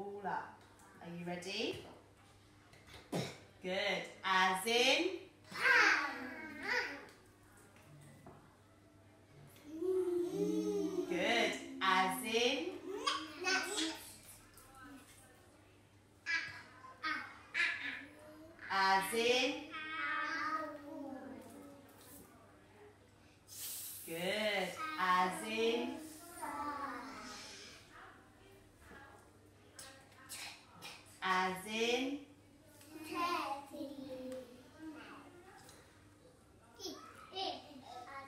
all up. Are you ready? Good. As in? Good. As in? As in? Good. As in? As in?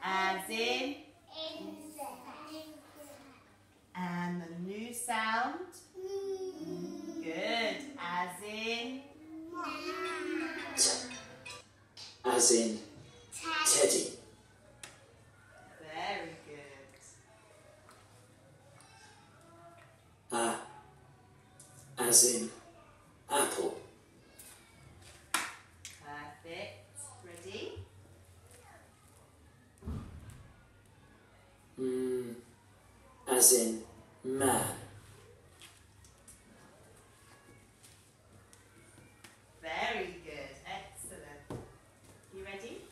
As in? And the new sound? Good. As in? As in teddy. Very good. A. As in apple. Perfect. Ready? Mm, as in man. Very good. Excellent. You ready?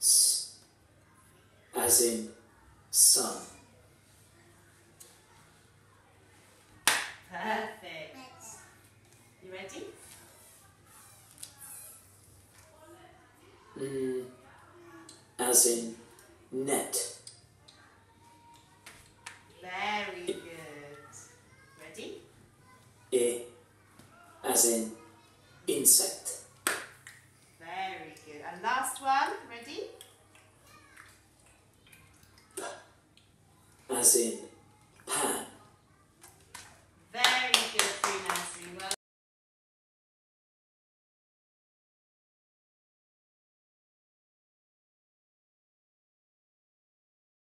S. As in sun. Perfect. You ready? Mm, as in net. Very good. Ready? I. As in insect. Very good. And last one. Ready? As in